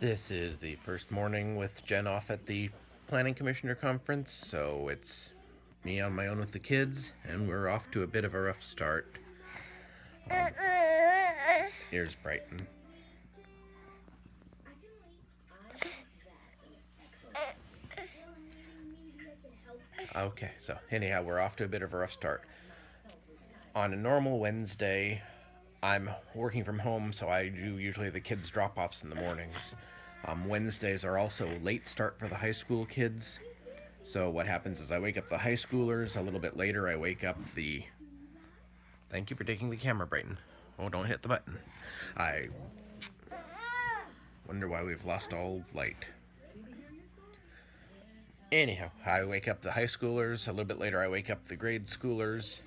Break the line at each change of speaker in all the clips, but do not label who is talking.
This is the first morning with Jen off at the Planning Commissioner Conference, so it's me on my own with the kids, and we're off to a bit of a rough start. Um, here's Brighton. Okay, so anyhow, we're off to a bit of a rough start. On a normal Wednesday, I'm working from home, so I do usually the kids' drop offs in the mornings. Um, Wednesdays are also late start for the high school kids. So what happens is I wake up the high schoolers. A little bit later, I wake up the. Thank you for taking the camera, Brighton. Oh, don't hit the button. I wonder why we've lost all light. Anyhow, I wake up the high schoolers. A little bit later, I wake up the grade schoolers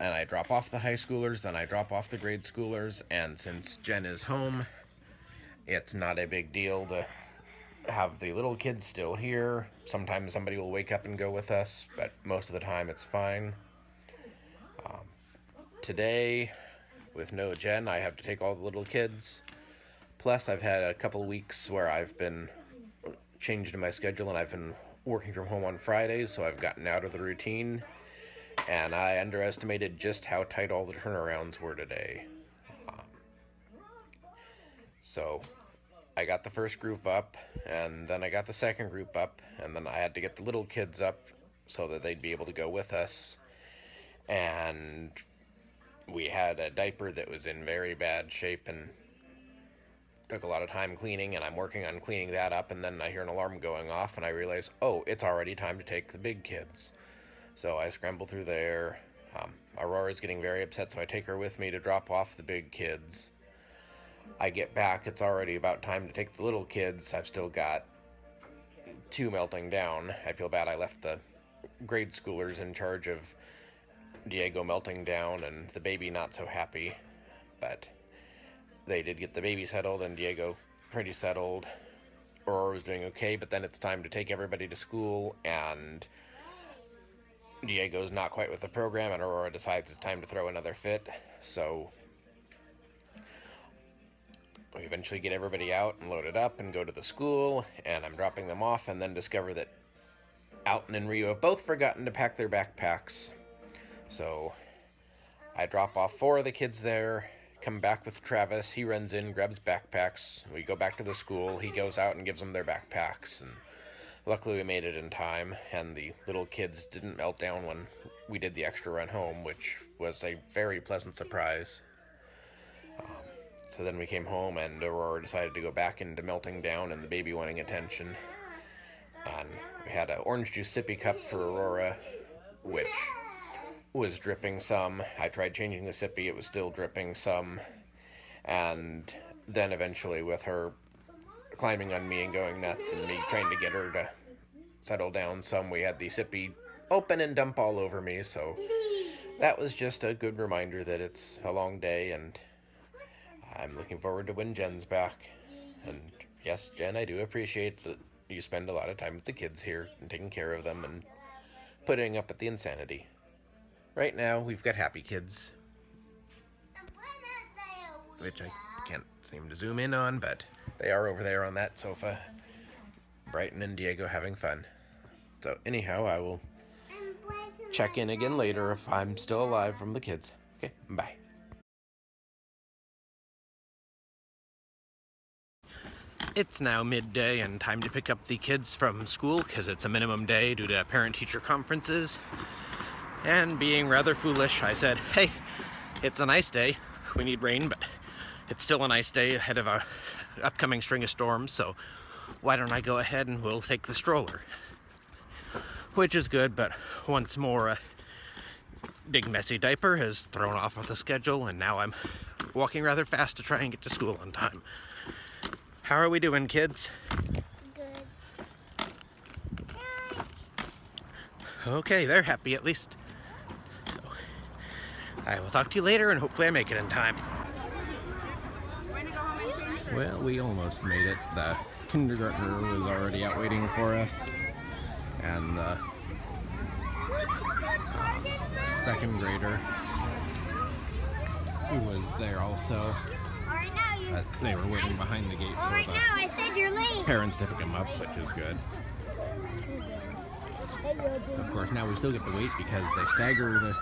and I drop off the high schoolers, then I drop off the grade schoolers, and since Jen is home, it's not a big deal to have the little kids still here. Sometimes somebody will wake up and go with us, but most of the time it's fine. Um, today, with no Jen, I have to take all the little kids. Plus, I've had a couple weeks where I've been changed in my schedule and I've been working from home on Fridays, so I've gotten out of the routine and I underestimated just how tight all the turnarounds were today. So I got the first group up, and then I got the second group up, and then I had to get the little kids up so that they'd be able to go with us. And we had a diaper that was in very bad shape and took a lot of time cleaning, and I'm working on cleaning that up, and then I hear an alarm going off, and I realize, oh, it's already time to take the big kids. So I scramble through there. Um, Aurora's getting very upset, so I take her with me to drop off the big kids. I get back, it's already about time to take the little kids. I've still got two melting down. I feel bad I left the grade schoolers in charge of Diego melting down and the baby not so happy. But they did get the baby settled and Diego pretty settled. Aurora was doing okay, but then it's time to take everybody to school and Diego's not quite with the program, and Aurora decides it's time to throw another fit. So we eventually get everybody out and loaded up and go to the school, and I'm dropping them off, and then discover that Alton and Rio have both forgotten to pack their backpacks. So I drop off four of the kids there, come back with Travis. He runs in, grabs backpacks. We go back to the school. He goes out and gives them their backpacks, and Luckily, we made it in time, and the little kids didn't melt down when we did the extra run home, which was a very pleasant surprise. Um, so then we came home, and Aurora decided to go back into melting down and the baby wanting attention. And we had an orange juice sippy cup for Aurora, which was dripping some. I tried changing the sippy, it was still dripping some. And then eventually, with her climbing on me and going nuts and me trying to get her to settle down some. We had the sippy open and dump all over me, so that was just a good reminder that it's a long day and I'm looking forward to when Jen's back. And yes, Jen, I do appreciate that you spend a lot of time with the kids here and taking care of them and putting up with the insanity. Right now, we've got happy kids, which I can't seem to zoom in on, but they are over there on that sofa. Brighton and Diego having fun. So anyhow, I will check in again later if I'm still alive from the kids. Okay, bye. It's now midday and time to pick up the kids from school because it's a minimum day due to parent-teacher conferences. And being rather foolish, I said, hey, it's a nice day. We need rain, but it's still a nice day ahead of a upcoming string of storms, so why don't I go ahead and we'll take the stroller. Which is good, but once more, a big messy diaper has thrown off of the schedule, and now I'm walking rather fast to try and get to school on time. How are we doing, kids?
Good.
Okay, they're happy at least. So, I will talk to you later, and hopefully I make it in time. Well, we almost made it. The kindergartner was already out waiting for us. And the uh, second grader who was there also.
Alright, now you.
But they were waiting behind the gate
Well, right now I said you're late.
parents to pick them up, which is good. Of course, now we still get to wait because they stagger the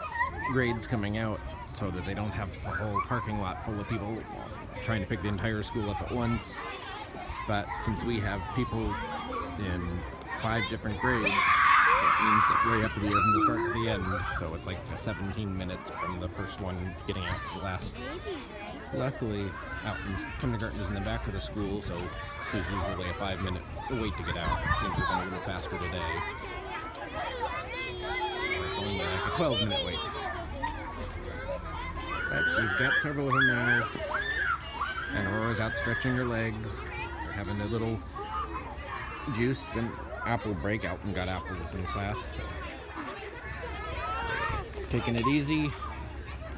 grades coming out so that they don't have a whole parking lot full of people trying to pick the entire school up at once. But since we have people in five different grades, it means that we're up to the end from the start to the end. So it's like 17 minutes from the first one getting out to the last. Luckily, Alton's kindergarten is in the back of the school, so there's usually a five minute wait to get out. Things have been a little faster today. Only like a 12 minute wait. But we've got several of them now. And Aurora's out stretching her legs, having a little juice and apple break. Alton got apples in class. So. Taking it easy,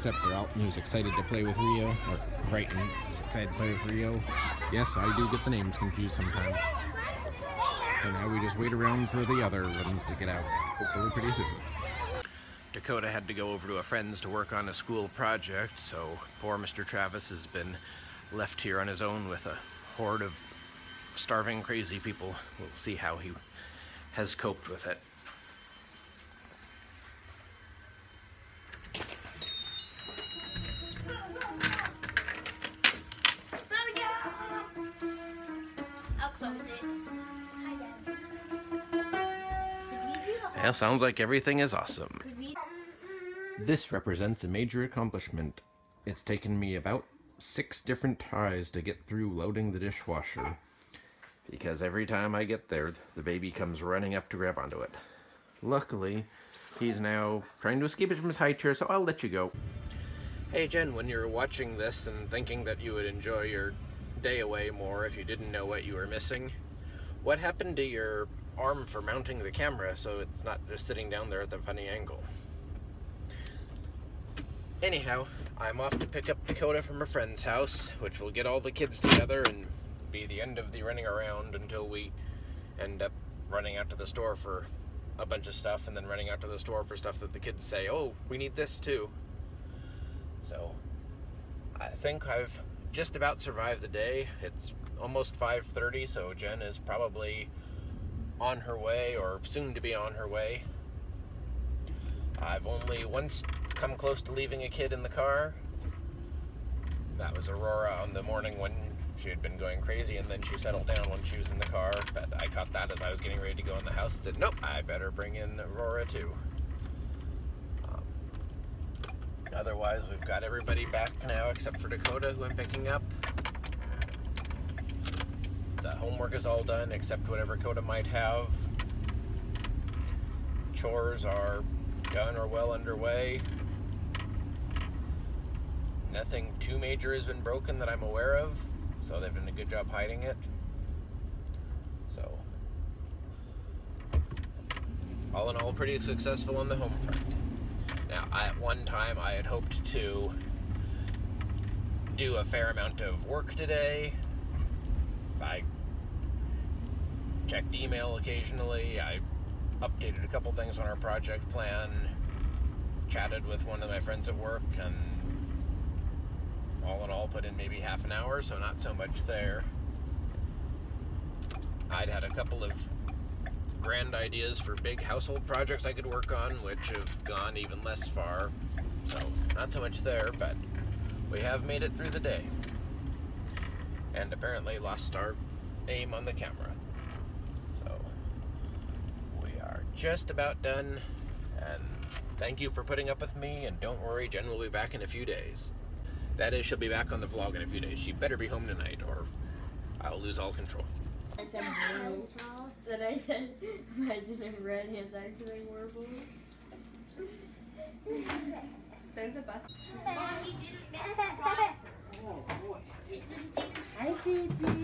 except for Alton who's excited to play with Rio, or Brighton excited to play with Rio. Yes, I do get the names confused sometimes. So now we just wait around for the other ones to get out, hopefully pretty soon. Dakota had to go over to a friend's to work on a school project, so poor Mr. Travis has been left here on his own with a horde of starving crazy people. We'll see how he has coped with it. Yeah, sounds like everything is awesome. This represents a major accomplishment. It's taken me about six different tries to get through loading the dishwasher. Because every time I get there, the baby comes running up to grab onto it. Luckily, he's now trying to escape it from his high chair, so I'll let you go. Hey Jen, when you're watching this and thinking that you would enjoy your day away more if you didn't know what you were missing, what happened to your arm for mounting the camera so it's not just sitting down there at the funny angle? Anyhow, I'm off to pick up Dakota from a friend's house, which will get all the kids together and be the end of the running around until we end up running out to the store for a bunch of stuff and then running out to the store for stuff that the kids say, oh, we need this too. So, I think I've just about survived the day. It's almost 5.30, so Jen is probably on her way or soon to be on her way. I've only once come close to leaving a kid in the car. That was Aurora on the morning when she had been going crazy, and then she settled down when she was in the car. But I caught that as I was getting ready to go in the house and said, Nope, I better bring in Aurora too. Um, otherwise, we've got everybody back now except for Dakota, who I'm picking up. The homework is all done except whatever Coda might have. Chores are done or well underway. Nothing too major has been broken that I'm aware of, so they've done a good job hiding it. So, all in all, pretty successful on the home front. Now, I, at one time, I had hoped to do a fair amount of work today. I checked email occasionally. I updated a couple things on our project plan, chatted with one of my friends at work, and all in all put in maybe half an hour, so not so much there. I'd had a couple of grand ideas for big household projects I could work on, which have gone even less far, so not so much there, but we have made it through the day. And apparently lost our aim on the camera. So we are just about done. And thank you for putting up with me. And don't worry, Jen will be back in a few days. That is, she'll be back on the vlog in a few days. She better be home tonight, or I'll lose all control.
I said blue. Then I said, imagine if red hands actually were blue. There's a bus. Oh, Hi, baby.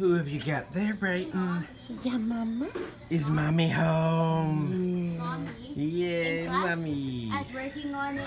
Who have you got there, Brighton?
Yeah, Mama.
Is mommy home?
Mommy.
Yeah, mommy.
I was working on it.